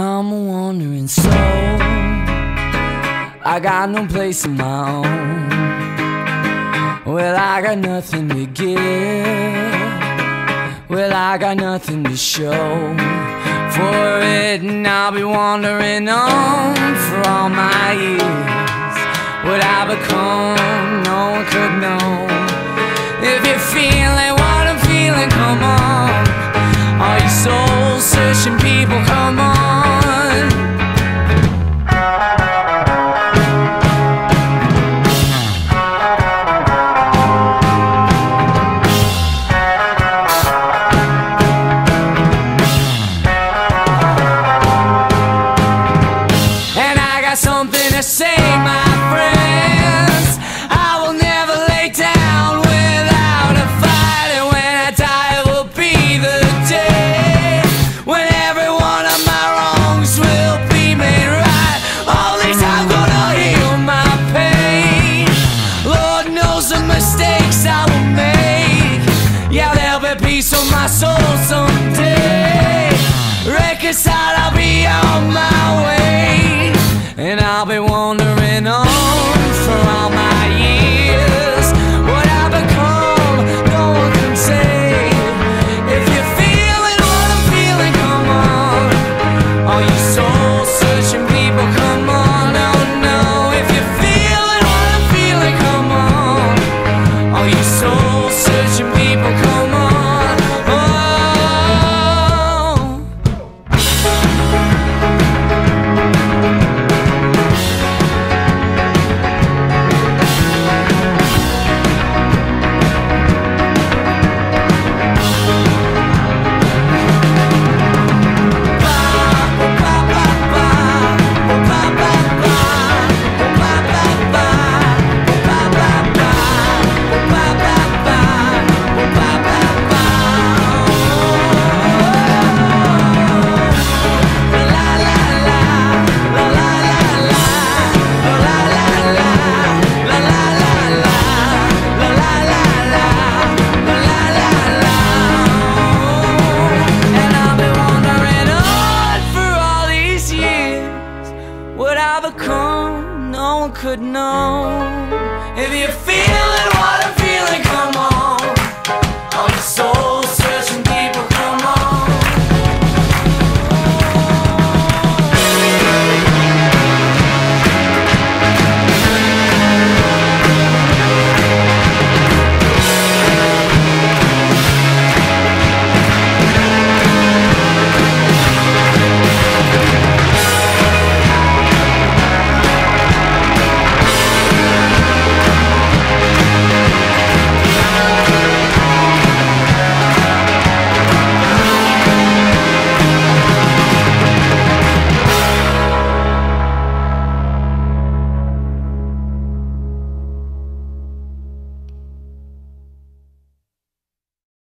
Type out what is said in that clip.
I'm a wandering soul. I got no place of my own. Well, I got nothing to give. Well, I got nothing to show for it, and I'll be wandering on for all my years. What I become, no one could know. a piece of my soul someday. Reconcile, I'll be on my way. could know if you feel it.